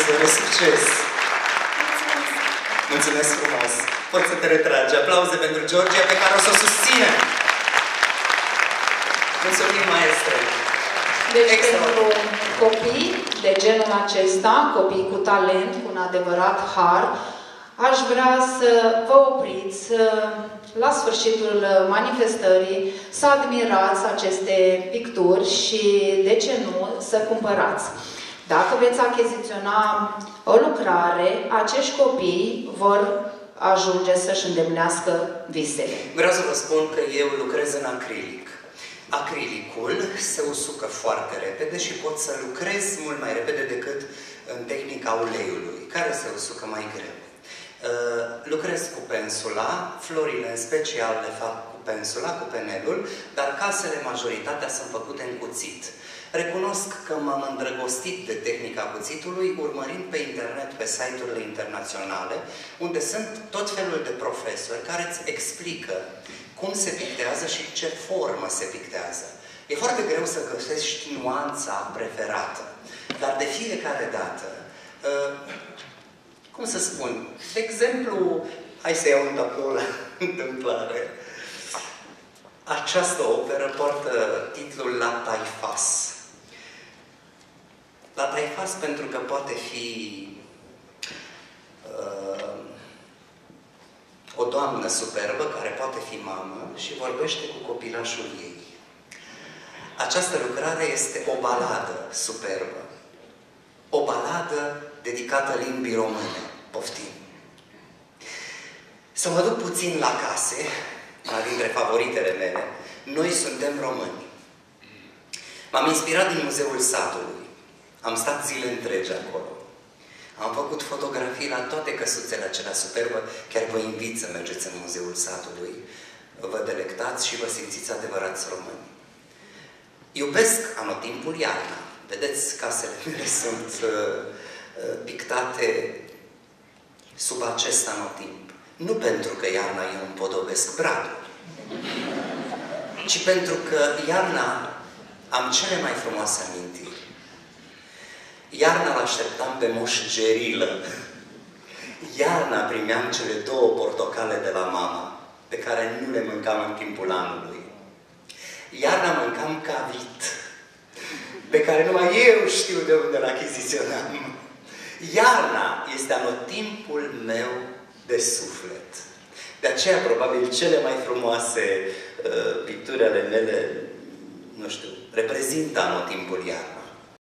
Îți doresc succes! Mulțumesc frumos! Poți să te retragi. Aplauze pentru Georgia pe care o să o susținem! Mulțumim, maestre! Deci pentru copii de genul acesta, copii cu talent, cu un adevărat har, aș vrea să vă opriți la sfârșitul manifestării, să admirați aceste picturi și, de ce nu, să cumpărați. Dacă veți achiziționa o lucrare, acești copii vor ajunge să-și îndeplinească visele. Vreau să vă spun că eu lucrez în acrilic. Acrilicul se usucă foarte repede și pot să lucrez mult mai repede decât în tehnica uleiului, care se usucă mai greu. Uh, lucrez cu pensula, florile în special le fac cu pensula, cu penelul, dar casele majoritatea sunt făcute în cuțit. Recunosc că m-am îndrăgostit de tehnica cuțitului urmărind pe internet, pe site-urile internaționale, unde sunt tot felul de profesori care îți explică cum se pictează și ce formă se pictează. E foarte greu să găsești nuanța preferată, dar de fiecare dată, uh, cum să spun, de exemplu, hai să iau un tablou la întâmplare, această operă poartă titlul La Taifas. La taifas pentru că poate fi uh, o doamnă superbă care poate fi mamă și vorbește cu copilașul ei. Această lucrare este o baladă superbă. O baladă dedicată limbii române. Poftim. Să mă duc puțin la case, una dintre favoritele mele. Noi suntem români. M-am inspirat din Muzeul Satului. Am stat zile întregi acolo. Am făcut fotografii la toate căsuțele acelea superbă. Chiar vă invit să mergeți în Muzeul Satului. Vă delectați și vă simțiți adevărați români. Iubesc anotimpul iarna. Vedeți, casele mele sunt uh, uh, pictate sub acest anotimp. Nu pentru că iarna eu împodobesc bradul, ci pentru că iarna am cele mai frumoase amintiri. Iarna l-așteptam pe moș Gerilă. Iarna primeam cele două portocale de la mama, pe care nu le mâncam în timpul anului. Iarna mâncam cavit, pe care numai eu știu de unde l achiziționam. Iarna este anotimpul meu de suflet. De aceea, probabil, cele mai frumoase uh, picturi ale mele, nu știu, reprezintă anotimpul iarna.